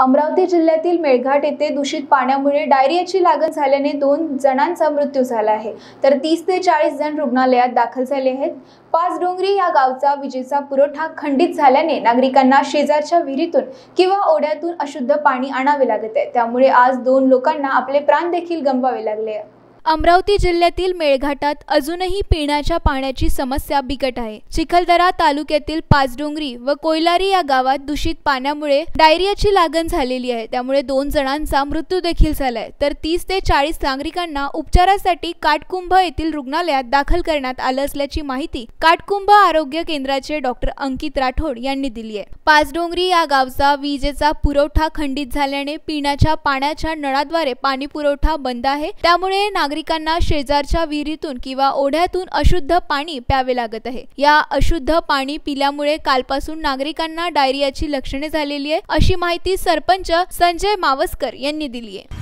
अमरावती जिल्ह्यातील मेळघाट येथे दूषित पाण्यामुळे डायरियाची लागण झाल्याने दोन जणांचा मृत्यू झाला आहे. तर तीस ते चाळीस जण रुग्णालयात दाखल झाले आहेत. पाचडोंगरी या गावचा विजेचा पुरवठा खंडित झाल्याने नागरिकांना शेजारच्या विहिरीतून किंवा ओढ्यातून अशुद्ध पाणी आणावे लागत आहे. त्यामुळे आज दोन लोकांना आपले प्राण देखील गमवावे लागले आहे. अमरावती जिल्ह्यातील मेळघाटात अजूनही पिण्याच्या पाण्याची समस्या बिकट आहे. चिखलदरा तालुक्यातील पाचडोंगरी व कोयलारी या गावात दूषित पाण्यामुळे डायरियाची लागण झालेली आहे. त्यामुळे दोन जणांचा मृत्यू देखील झालाय. तर तीस ते चाळीस नागरिकांना उपचारासाठी काटकुंभ येथील रुग्णालयात दाखल करण्यात आलं असल्याची माहिती काटकुंभ आरोग्य केंद्राचे डॉक्टर अंकित राठोड यांनी दिली आहे. पाचडोंगरी या गावचा विजेचा पुरवठा खंडित झाल्याने पिण्याच्या पाण्याच्या नळाद्वारे पाणी पुरवठा बंद आहे. त्यामुळे नागरिक नागरिकांना शेजारच्या विहिरीतून किंवा ओढ्यातून अशुद्ध पाणी प्यावे लागत आहे. या अशुद्ध पाणी पिल्यामुळे कालपासून नागरिकांना डायरियाची लक्षणे झालेली आहे अशी माहिती सरपंच संजय मावस्कर यांनी दिली आहे.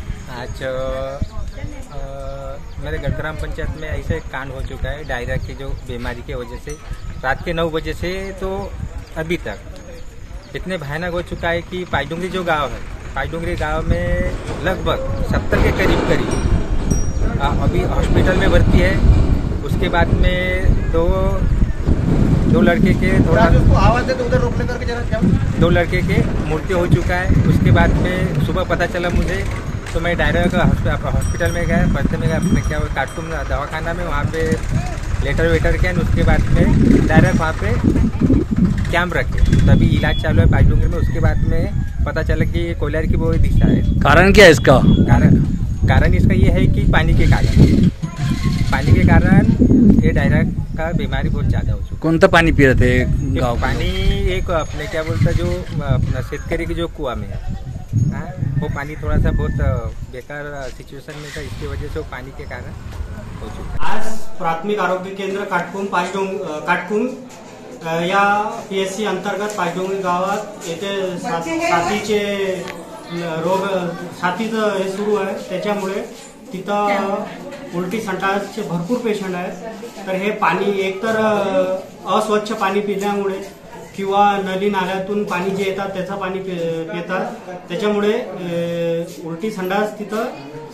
मेरे गढ़ग्राम पंचायत में ऐसे कांड हो चुका है, डायरिया की जो बीमारी की वजह से। रात के नौ बजे से तो अभी तक इतने भयानक हो चुका है कि पाईडुंगरी जो गाँव है पाईडुंगरी गाँव में लगभग सत्तर के करीब करीब अभी हॉस्पिटल में भर्ती है उसके बाद में दो दो लड़के के थोड़ा उसको आवाज़ दे तो उधर रोकने करके जरा दो लड़के के मृत्यु हो चुका है उसके बाद में सुबह पता चला मुझे तो मैं डायरेक्ट हॉस्पिटल में गया पढ़ते में गया अपने क्या कार्टून दवाखाना में वहाँ पे लेटर वेटर किया और उसके बाद में डायरेक्ट वहाँ पे कैंप रखे। तभी इलाज चालू है पाईडुंगरी में उसके बाद में पता चला कि कोयलर की वो दिशा है। कारण क्या है इसका? कारण कारण इसका ये है कि पानी के कारण। पानी के कारण ये डायरिया का बीमारी बहुत ज़्यादा हो चुका कोणतं पाणी पिरत आहे है गाव पानी एक अपने क्या बोलता जो अपना शेतकरी की जो कुआ में है हाँ, वो पानी थोड़ा सा बहुत बेकार सिचुएशन में था इसकी वजह से वो पानी के कारण हो चुका आज प्राथमिक आरोग्य केंद्र काटकुम पाचडोंग काटकुम या पी एस सी अंतर्गत पाचडोंगरी गावात येथे सा- साथीचे रोग साथीचं हे सुरू आहे. त्याच्यामुळे तिथं उलटी संडासचे भरपूर पेशंट आहेत. तर हे पाणी एकतर अस्वच्छ पाणी पिल्यामुळे किंवा नली नाल्यातून पाणी जे येतात त्याचं पाणी पे- पितात. त्याच्यामुळे उलटी संडास तिथं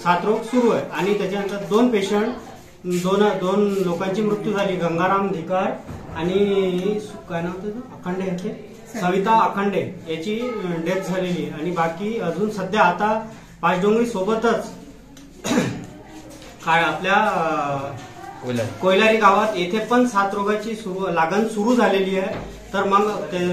साथरोग सुरू आहे. आणि त्याच्यानंतर दोन पेशंट दोन दोन लोकांची मृत्यू झाली. गंगाराम धिकार आणि काय नाव त्याचं अखंडे याचे? सविता अखंडे याची डेथ झालेली आहे. आणि बाकी अजून सध्या आता पाचडोंगरी सोबतच काय आपल्या कोयलारी गावात येथे पण साथ रोगाची लागण सुरू झालेली आहे. तर मग ते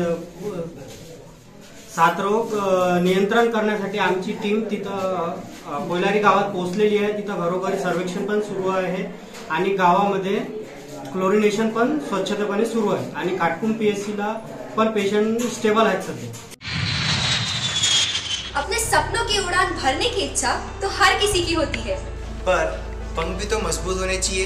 साथरोग अ, नियंत्रण करण्यासाठी आमची टीम तिथं कोयलारी गावात पोहोचलेली आहे. तिथं घरोघरी सर्वेक्षण पण सुरू आहे. आणि गावामध्ये क्लोरिनेशन पण स्वच्छतेपणे सुरू आहे. आणि काटकुम पीएससी ला पेशेंट स्टेबल है सध्या अपने सपनों की उड़ान भरने की इच्छा तो हर किसी की होती है। पर पंख भी तो मज़बूत होने चाहिए।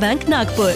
bank Nagpur